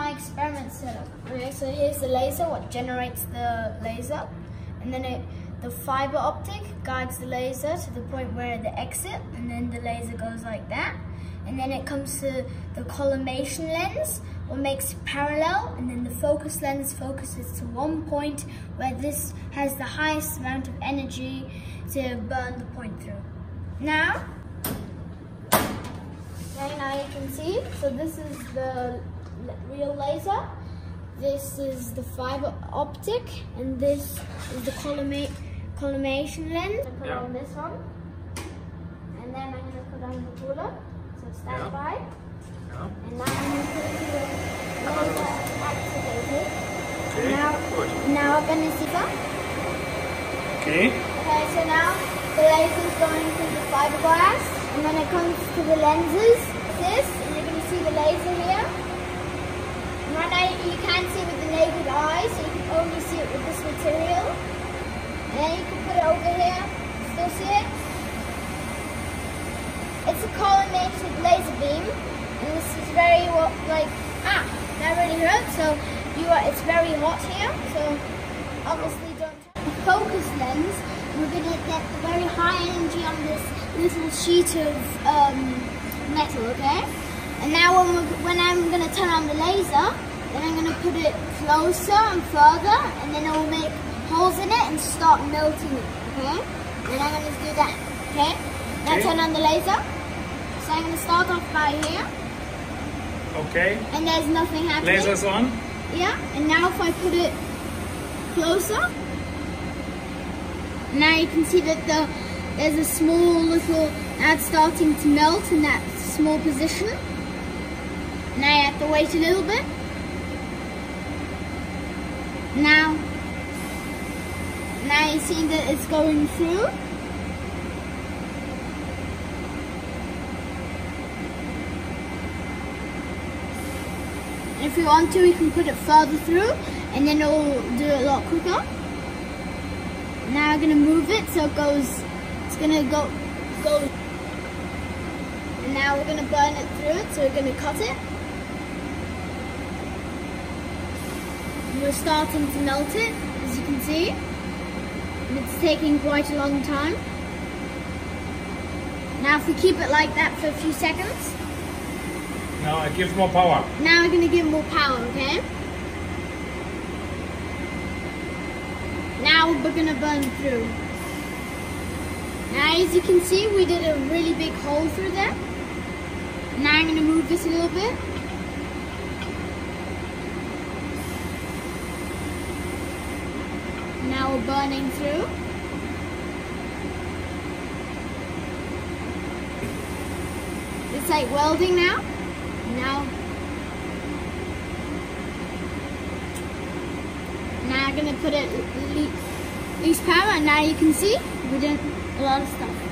my experiment setup. Okay, so here's the laser, what generates the laser. And then it, the fiber optic guides the laser to the point where the exit, and then the laser goes like that. And then it comes to the collimation lens, what makes it parallel, and then the focus lens focuses to one point where this has the highest amount of energy to burn the point through. Now, okay, now you can see, so this is the real laser, this is the fiber optic, and this is the collima collimation lens. I put Yeah. on this one, and then I'm going to put on the cooler, so stand Yeah. by. Ja. And now I'm going to put the laser activated. Okay, Now, now I'm going to see that. Okay. Okay, so now the laser is going through the fiberglass, and then it comes to the lenses, this, and you're going to see the laser here. You can't see with the naked eye, so you can only see it with this material. And you can put it over here, still see it? It's a collimated laser beam, and this is very, what, like, ah, that really hurts, so you are, it's very hot here, so obviously don't focus lens, we're going to get the very high energy on this little sheet of um, metal, okay? And now when, when I'm going to turn on the laser, then I'm going to put it closer and further, and then it will make holes in it and start melting it, okay? Then I'm going to do that, okay? Now Okay. turn on the laser. So I'm going to start off by here, Okay. and there's nothing happening. Laser's on. Yeah, and now if I put it closer, now you can see that the there's a small little that's starting to melt in that small position. Now you have to wait a little bit. Now, now you see that it's going through. If you want to, you can put it further through and then it'll do it a lot quicker. Now I'm gonna move it so it goes, it's gonna go, go. And now we're gonna burn it through it, so we're gonna cut it. We're starting to melt it, as you can see. And it's taking quite a long time. Now if we keep it like that for a few seconds, Now it gives more power. now we're gonna give more power, okay? Now we're gonna burn through. Now as you can see, we did a really big hole through there. Now I'm gonna move this a little bit. Now burning through. It's like welding now. Now, now I'm gonna put it le- least power, now you can see we did a lot of stuff.